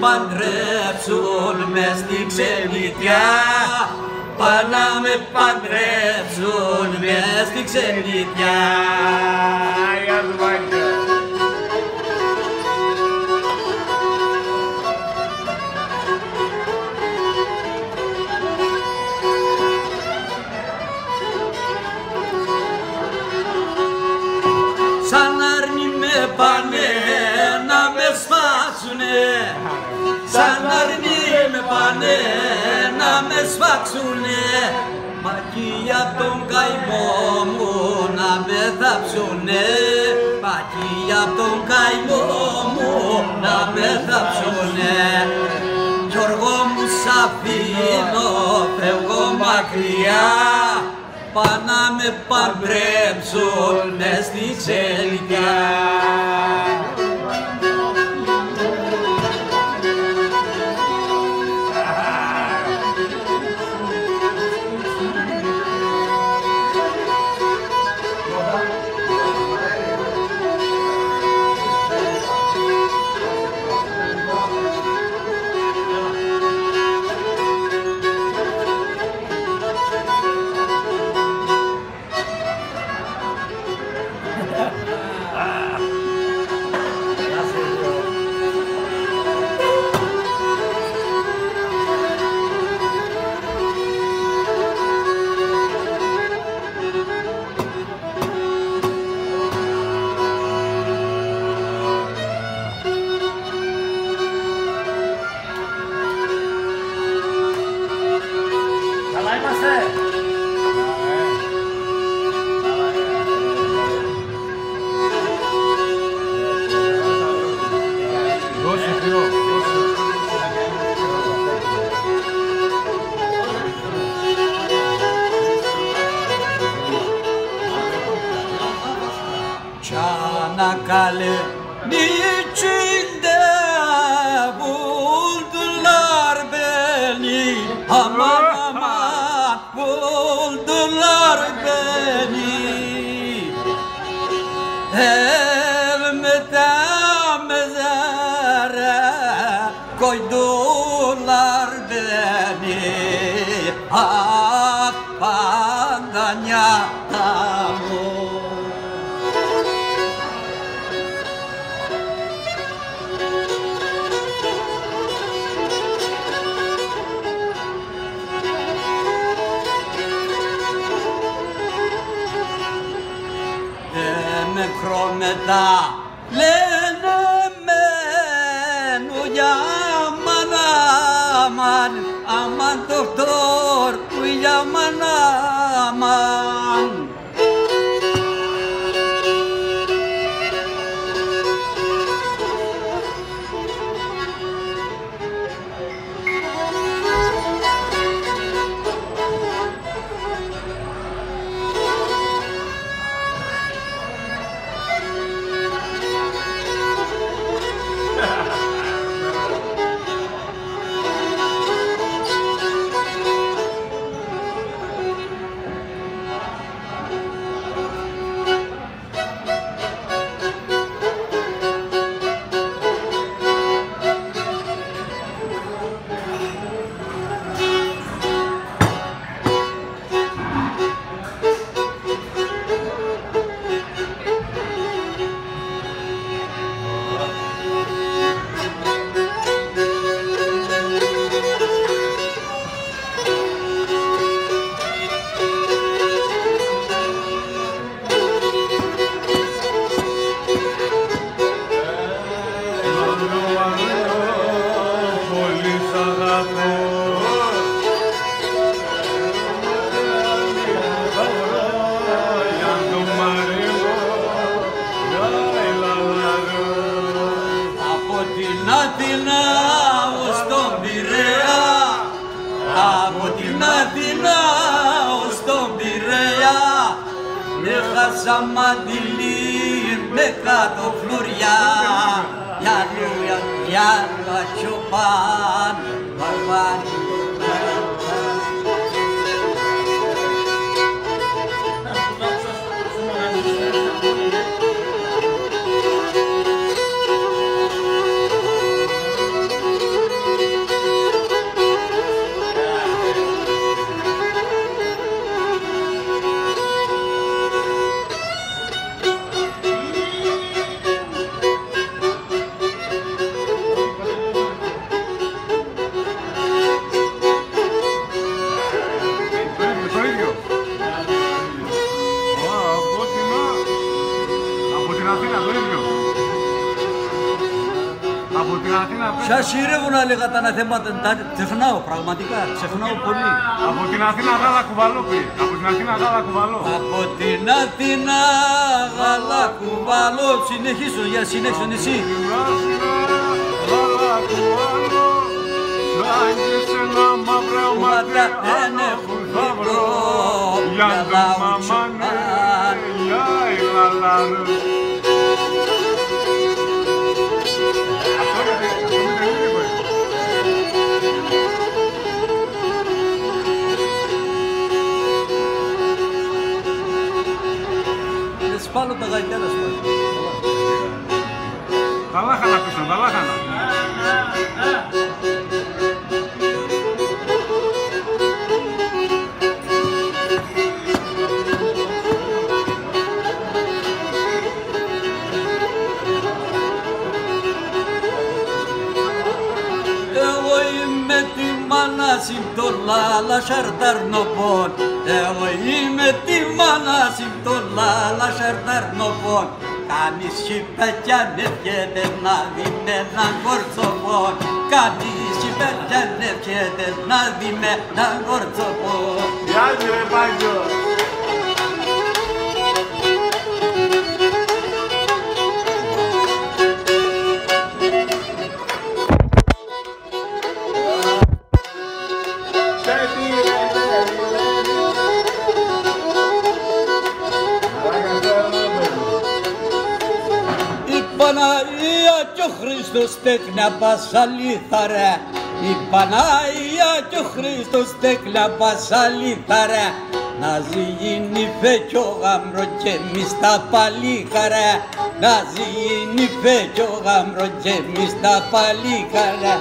να μες παντρέψουν μες στην ξενιτιά. Πά να με παντρέψουν μες στην ξενιτιά. Σαν αρνη με πάνε να με σφάξουνε. Μακία τον καημό μου να με θάψουνε. Μακία τον καημό μου να με θάψουνε. Γιώργο μου σ' αφήνω, φεύγω μακριά. Πά να με παντρέψουν μες στη ξενιτιά. Çanakkale içinde buldular beni? Aman aman buldular beni. Evimde mezara koydular beni. Ah pandanya tamu la lên men uya mana man aman doktor uya mana man για λούια για λατσοπάν Αθήνα πες. Σα ηρεύουν έλεγα τα αναθέματα, τα ξεχνάω πραγματικά, ξεχνάω πολύ. Από την Αθήνα γάλα κουβαλό πει. Από την Αθήνα γάλα κουβαλό. Από την Αθήνα γάλα κουβαλώ, συνεχίσω για συνέχισε εσύ. Την Αθήνα γάλα κουβαλό. Σαν και σε ένα μαύρο Μάτρα μάτια δεν έχουν θα βρω. φύγω, Για για το λαούτσο μαμάνε, για η λαλάρου. Μάνα συμπτών λάλα σαρταρνοπών Εγώ είμαι τη μάνα συμπτών λάλα σαρταρνοπών Κανείς σιπέκια νεύχεται να δει με έναν κορτσοπών Κανείς σιπέκια νεύχεται να δει με έναν κορτσοπών Γεια σου, ρε τέκνα πασαλίθαρε Η Παναγία και ο Χριστός τέκνα πασαλίθαρε Να ζυγίνει φε κι ο γάμρος και εμείς τα παλίκαρε Να ζυγίνει φε κι ο γάμρος και εμείς τα παλίκαρε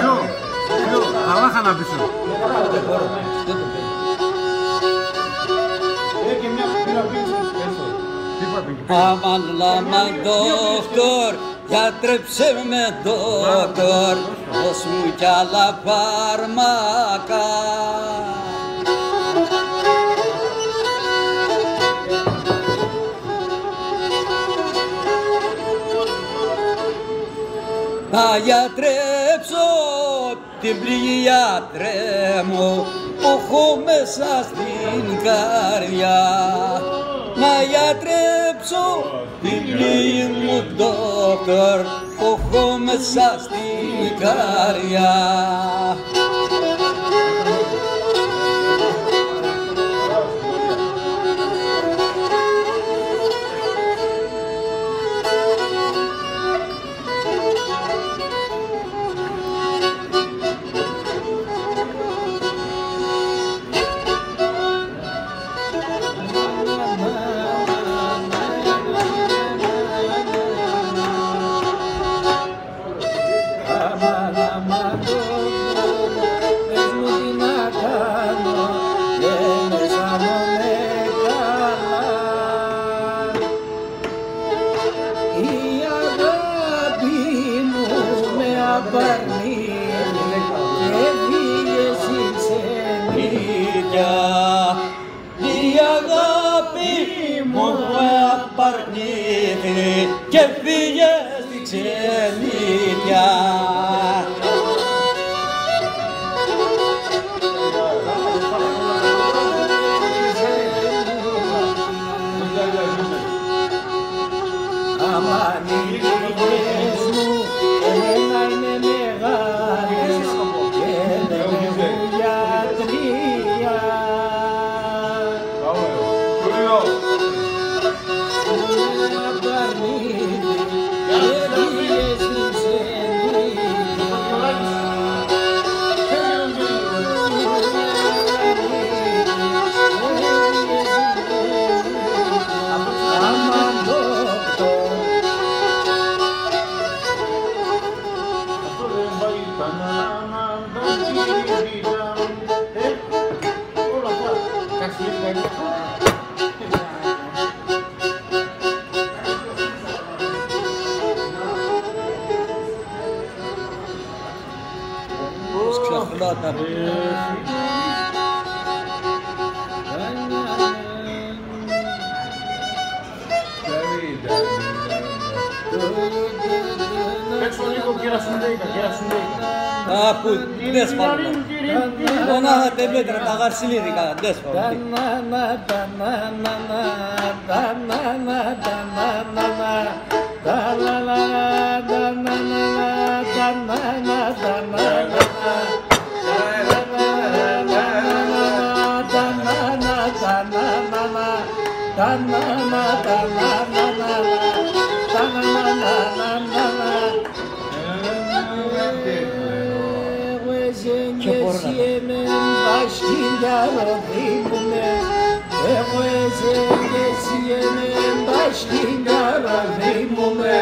Ποιο, ποιο, τα λάχανα πίσω. Δεν μπορώ. Δεν το παίρνω. Τι είπατε εκεί. Αμάν λαμάν δόκτωρ, γιατρέψε με δόκτωρ, δώσ' μου κι άλλα φάρμακα. Να γιατρέψω την πληγή γιατρέ μου που έχω μέσα στην καρδιά. Να γιατρέψω την πληγή μου δόκτωρ που έχω μέσα στην καρδιά. παρνί έφυγες είσαι μήκια η αγάπη μου απαρνήθη και φύγες στη ξενήθεια Αμανίες μου çikolata. Ah, put, des parla. Ona te vedrà la des parla. Na na na na na na na na μπασκίνιαρο δίμουνε Εγώ εσένα μπασκίνιαρο δίμουνε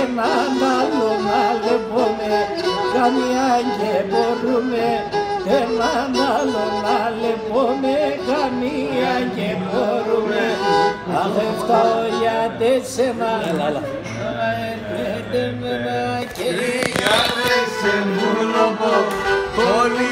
Έναν άλλον αλεπόμε καμιά και μπορούμε Έναν άλλον αλεπόμε καμία και μπορούμε Αχ έφταω για τέσσερα Έλα, έλα. και Γιάννη σε μου να πω, όλοι